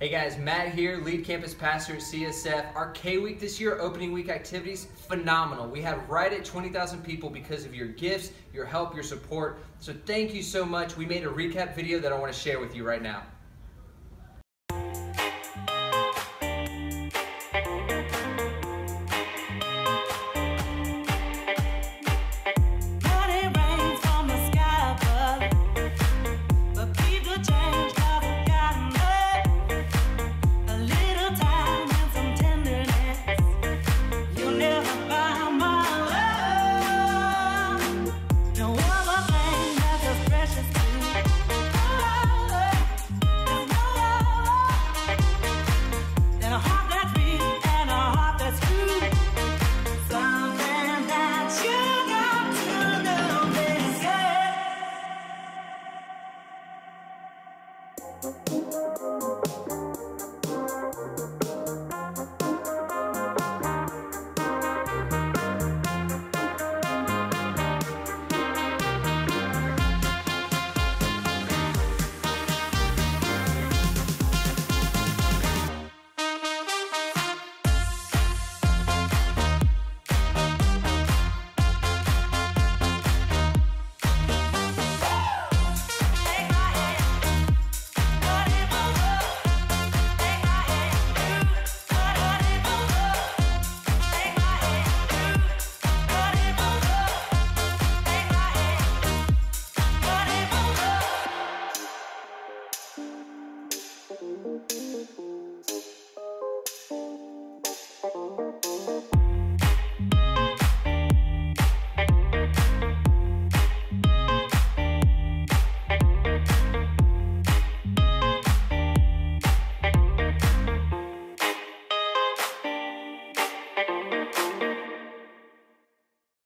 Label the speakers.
Speaker 1: Hey guys, Matt here, lead campus pastor at CSF. Our K Week this year, opening week activities, phenomenal. We had right at 20,000 people because of your gifts, your help, your support. So thank you so much. We made a recap video that I want to share with you right now.